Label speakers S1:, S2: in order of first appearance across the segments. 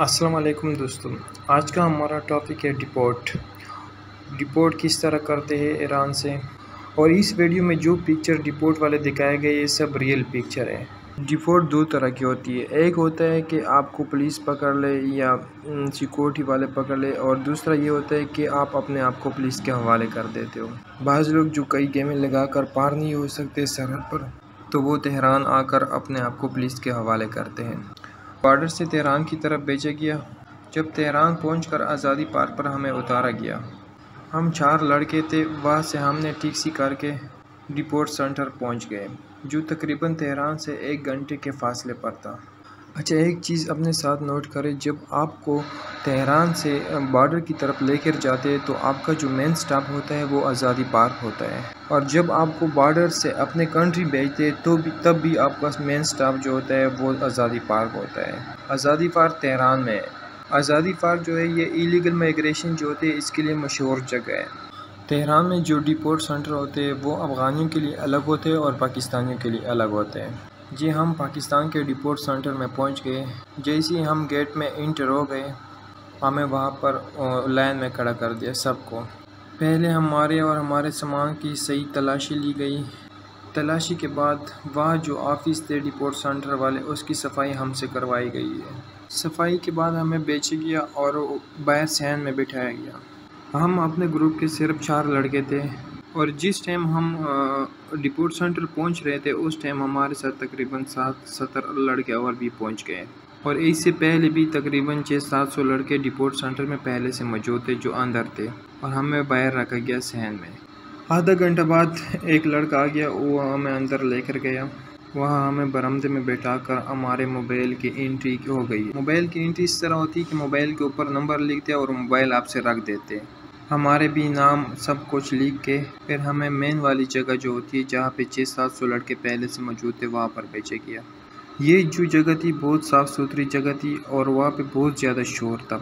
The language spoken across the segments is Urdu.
S1: السلام علیکم دوستوں آج کا ہمارا ٹاپک ہے ڈپورٹ۔ ڈپورٹ کس طرح کرتے ہیں ایران سے؟ اور اس ویڈیو میں جو پکچر ڈپورٹ والے دکھائے گئے، یہ سب ریئل پکچر ہے ڈپورٹ دو طرح کی ہوتی ہے، ایک ہوتا ہے کہ آپ کو پولیس پکڑ لے یا سیکورٹی والے پکڑ لے، اور دوسرا یہ ہوتا ہے کہ آپ اپنے آپ کو پولیس کے حوالے کر دیتے ہو۔ بعض لوگ جو کئی گیمیں لگا کر پار نہیں ہو سکتے سرحد پر، تو وہ تہران آ کر اپنے آپ کو پولیس کے حوالے کرتے ہیں۔ بارڈر سے تہران کی طرف بھیجا گیا، جب تہران پہنچ کر آزادی پارک پر ہمیں اتارا گیا۔ ہم چار لڑکے تھے، وہاں سے ہم نے ٹیکسی کر کے ڈپورٹ سینٹر پہنچ گئے، جو تقریباً تہران سے ایک گھنٹے کے فاصلے پر تھا۔ اچھا ایک چیز اپنے ساتھ نوٹ کریں، جب آپ کو تہران سے بارڈر کی طرف لے کر جاتے تو آپ کا جو مین سٹاپ ہوتا ہے وہ آزادی پارک ہوتا ہے۔ اور جب آپ کو بارڈر سے اپنے کنٹری بھیجتے تو بھی، تب بھی آپ کا مین سٹاپ جو ہوتا ہے وہ آزادی پارک ہوتا ہے۔ آزادی پارک تہران میں آزادی پارک جو ہے، یہ ایلیگل مائگریشن جو ہوتے ہے اس کے لیے مشہور جگہ ہے۔ تہران میں جو ڈپورٹ سینٹر ہوتے ہیں، وہ افغانیوں کے لیے الگ ہوتے ہیں اور پاکستانیوں کے لیے الگ ہوتے ہیں۔ جی ہم پاکستان کے ڈپورٹ سینٹر میں پہنچ گئے۔ جیسے ہی ہم گیٹ میں انٹر ہو گئے، ہمیں وہاں پر لائن میں کھڑا کر دیا سب کو۔ پہلے ہمارے اور ہمارے سامان کی صحیح تلاشی لی گئی۔ تلاشی کے بعد وہاں جو آفس تھے ڈپورٹ سینٹر والے، اس کی صفائی ہم سے کروائی گئی ہے۔ صفائی کے بعد ہمیں بیچے گیا اور باہر سین میں بٹھایا گیا۔ ہم اپنے گروپ کے صرف چار لڑکے تھے۔ اور جس ٹائم ہم ڈپورٹ سینٹر پہنچ رہے تھے، اس ٹائم ہمارے ساتھ تقریباً سات، ستر لڑکے اور بھی پہنچ گئے۔ اور اس سے پہلے بھی تقریباً چھ، سات سو لڑکے ڈپورٹ سینٹر میں پہلے سے موجود تھے جو اندر تھے۔ اور ہمیں باہر رکھا گیا سہن میں۔ آدھا گھنٹہ بعد ایک لڑکا آ گیا، وہ ہمیں اندر لے کر گیا۔ وہاں ہمیں برمدے میں بیٹھا کر ہمارے موبائل کی انٹری ہو گئی۔ موبائل کی انٹری اس طرح ہوتی کہ موبائل کے اوپر نمبر لکھتے اور موبائل آپ سے رکھ دیتے۔ ہمارے بھی نام سب کچھ لکھ کے پھر ہمیں مین والی جگہ جو ہوتی ہے جہاں پہ چھ سات سو لڑکے پہلے سے موجود تھے وہاں پر بھیجا گیا۔ یہ جو جگہ تھی بہت صاف ستھری جگہ تھی اور وہاں پہ بہت زیادہ شور تھا۔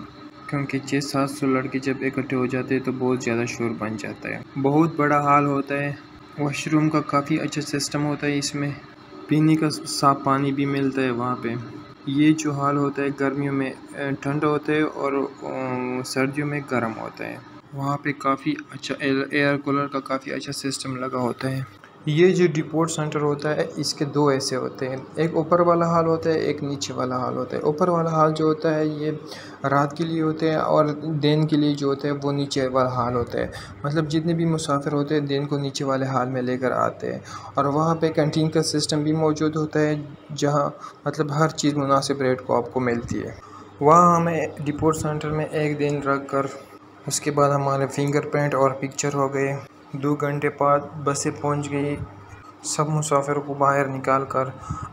S1: کیونکہ چھ سات سو لڑکے جب اکٹھے ہو جاتے ہیں تو بہت زیادہ شور بن جاتا ہے۔ بہت بڑا حال ہوتا ہے۔ واش روم کا کافی اچھا سسٹم ہوتا ہے اس میں۔ پینے کا صاف پانی بھی ملتا ہے وہاں پہ۔ یہ جو حال ہوتا ہے گرمیوں میں ٹھنڈ ہوتا ہے اور سردیوں میں گرم ہوتا ہے۔ وہاں پہ کافی اچھا ایئر کولر کا کافی اچھا سسٹم لگا ہوتا ہے۔ یہ جو ڈپورٹ سینٹر ہوتا ہے، اس کے دو ایسے ہوتے ہیں۔ ایک اوپر والا حال ہوتا ہے، ایک نیچے والا حال ہوتا ہے۔ اوپر والا حال جو ہوتا ہے، یہ رات کے لیے ہوتے ہیں اور دن کے لیے جو ہوتا ہے، وہ نیچے والا حال ہوتا ہے۔ مطلب جتنے بھی مسافر ہوتے ہیں، دن کو نیچے والے حال میں لے کر آتے ہیں۔ اور وہاں پہ کینٹین کا سسٹم بھی موجود ہوتا ہے، جہاں مطلب ہر چیز مناسب ریٹ کو آپ کو ملتی ہے۔ وہاں ہمیں ڈپورٹ سینٹر میں ایک دن رکھ کر اس کے بعد ہمارے فنگر پرنٹ اور پکچر ہو گئے۔ دو گھنٹے بعد بسیں پہنچ گئی۔ سب مسافروں کو باہر نکال کر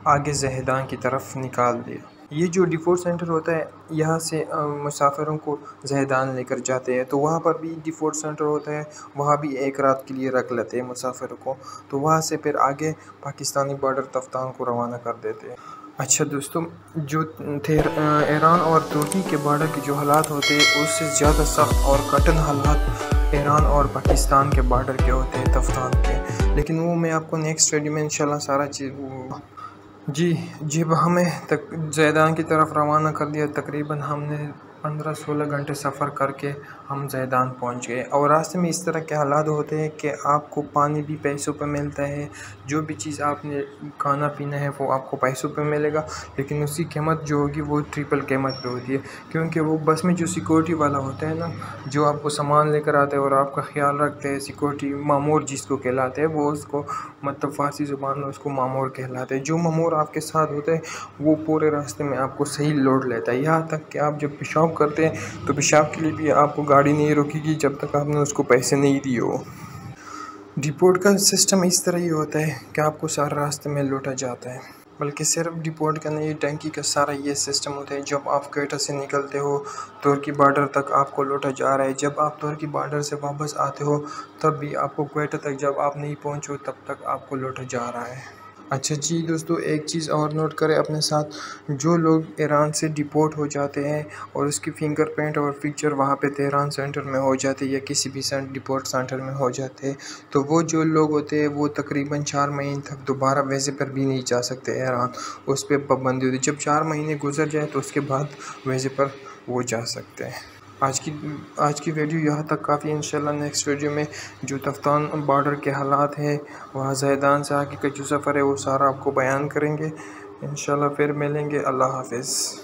S1: آگے زہدان کی طرف نکال دیا۔ یہ جو ڈپورٹ سینٹر ہوتا ہے، یہاں سے مسافروں کو زہدان لے کر جاتے ہیں۔ تو وہاں پر بھی ڈپورٹ سینٹر ہوتا ہے۔ وہاں بھی ایک رات کے لیے رکھ لیتے ہیں مسافروں کو۔ تو وہاں سے پھر آگے پاکستانی بارڈر تفتان کو روانہ کر دیتے ہیں۔ اچھا دوستوں جو ایران اور ترکی کے بارڈر کے جو حالات ہوتے ہیں، اس سے زیادہ سخت اور کٹن حالات ایران اور پاکستان کے بارڈر کے ہوتے ہیں، تفتان کے۔ لیکن وہ میں آپ کو نیکسٹ ویڈیو میں انشاءاللہ سارا چیز جی جب ہمیں زیدان کی طرف روانہ کر دیا، تقریباً ہم نے پندرہ سولہ گھنٹے سفر کر کے ہم زیدان پہنچ گئے اور راستے میں اس طرح کے حالات ہوتے ہیں کہ آپ کو پانی بھی پیسوں پہ ملتا ہے، جو بھی چیز آپ نے کھانا پینا ہے وہ آپ کو پیسوں پہ ملے گا، لیکن اس کی قیمت جو ہوگی وہ ٹریپل قیمت پہ ہوتی ہے، کیونکہ وہ بس میں جو سیکورٹی والا ہوتا ہے نا، جو آپ کو سامان لے کر آتا ہے اور آپ کا خیال رکھتے ہیں سیکورٹی معمور جس کو کہلاتے ہیں وہ اس کو مطلب فارسی زبان میں اس کو معمور کہلاتے ہیں جو معمور آپ کے ساتھ ہوتا ہے، وہ پورے راستے میں آپ کو صحیح لوڈ لیتا ہے۔ یہاں تک کہ آپ جب پیشاب کرتے ہیں۔ تو پیشاب کے لیے بھی آپ کو گاڑی نہیں روکے گی جب تک آپ نے اس کو پیسے نہیں دیے ہو ڈپورٹ کا سسٹم اس طرح ہی ہوتا ہے کہ آپ کو سارے راستے میں لوٹا جاتا ہے۔ بلکہ صرف ڈپورٹ کا نہیں، ٹینکی کا سارا یہ سسٹم ہوتا ہے۔ جب آپ کوئٹہ سے نکلتے ہو ترکی بارڈر تک آپ کو لوٹا جا رہا ہے۔ جب آپ ترکی بارڈر سے واپس آتے ہو، تب بھی آپ کو کوئٹہ تک جب آپ نہیں پہنچو تب تک آپ کو لوٹا جا رہا ہے۔ اچھا جی دوستو، ایک چیز اور نوٹ کریں اپنے ساتھ۔ جو لوگ ایران سے ڈپورٹ ہو جاتے ہیں اور اس کی فنگر پرنٹ اور فکچر وہاں پہ تہران سینٹر میں ہو جاتی یا کسی بھی ڈپورٹ سینٹر میں ہو جاتے ہیں تو وہ جو لوگ ہوتے ہیں وہ تقریباً چار مہینے تک دوبارہ ویزے پر بھی نہیں جا سکتے ایران۔ اس پہ پابندی ہوتی، جب چار مہینے گزر جائے تو اس کے بعد ویزے پر وہ جا سکتے ہیں۔ آج کی آج کی ویڈیو یہاں تک کافی انشاءاللہ نیکسٹ ویڈیو میں جو تفتان بارڈر کے حالات ہیں، وہاں زیدان سے آگے کا جو سفر ہے، وہ سارا آپ کو بیان کریں گے۔ انشاءاللہ پھر ملیں گے۔ اللہ حافظ۔